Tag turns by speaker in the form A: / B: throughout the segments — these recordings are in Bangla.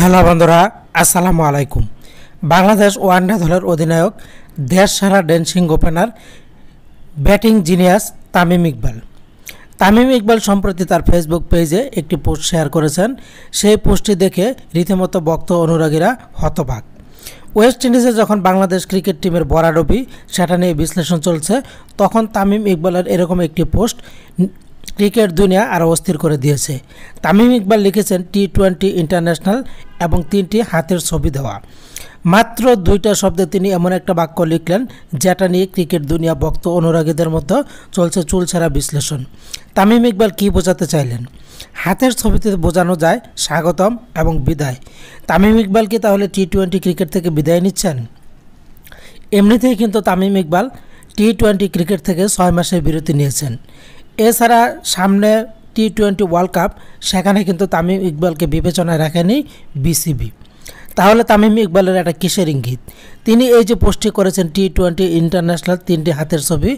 A: হ্যালো বন্ধুরা, আসসালামু আলাইকুম। বাংলাদেশ ওয়ানডে দলের অধিনায়ক, দেশ সারা dancing opener batting genius Tamim Iqbal. Tamim Iqbal সম্প্রতি তার ফেসবুক পেজে একটি পোস্ট শেয়ার করেছেন। সেই পোস্টটি দেখে রীতিমতো বক্ত অনুরাগীরা হতবাক। ওয়েস্ট ইন্ডিজে যখন বাংলাদেশ ক্রিকেট টিমের বরাডবি সেটা নিয়ে বিশ্লেষণ চলছে, তখন তামিম ইকবালের এরকম একটি পোস্ট ক্রিকেট দুনিয়া আরও অস্থির করে দিয়েছে। তামিম ইকবাল লিখেছেন টি টোয়েন্টি ইন্টারন্যাশনাল এবং তিনটি হাতের ছবি দেওয়া। মাত্র দুইটা শব্দে তিনি এমন একটা বাক্য লিখলেন, যেটা নিয়ে ক্রিকেট দুনিয়া ভক্ত অনুরাগীদের মধ্যে চলছে চুলছাড়া বিশ্লেষণ। তামিম ইকবাল কী বোঝাতে চাইলেন? হাতের ছবিতে বোঝানো যায়, স্বাগতম এবং বিদায়। তামিম ইকবাল কি তাহলে টি টোয়েন্টি ক্রিকেট থেকে বিদায় নিচ্ছেন? এমনিতেই কিন্তু Tamim Iqbal T twenty cricket থেকে ছয় মাসের বিরতি নিয়েছেন। এছাড়া সামনে টি টোয়েন্টি ওয়ার্ল্ড কাপ সেখানে কিন্তু তামিম ইকবালকে বিবেচনায় রাখেনি বিসিবি তাহলে তামিম ইকবালের একটা কিসের ইঙ্গিত? তিনি এই যে পোস্টটি করেছেন টি টোয়েন্টি ইন্টারন্যাশনাল তিনটি হাতের ছবি,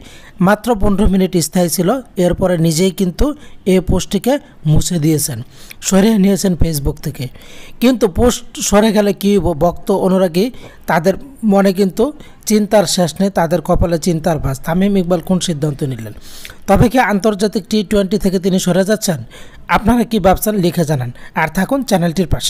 A: মাত্র পনেরো মিনিট স্থায়ী ছিল, এরপরে নিজেই কিন্তু এই পোস্টটিকে মুছে দিয়েছেন, সরিয়ে নিয়েছেন ফেসবুক থেকে। কিন্তু পোস্ট সরে গেলে কী বক্ত অনুরাগী, তাদের মনে কিন্তু চিন্তার শেষ নেই, তাদের কপালে চিন্তার ভাস তামিম ইকবাল কোন সিদ্ধান্ত নিলেন? তবে কি আন্তর্জাতিক টি টোয়েন্টি থেকে তিনি সরে যাচ্ছেন? আপনারা কি ভাবছেন, লিখে জানান। আর থাকুন চ্যানেলটির পাশে।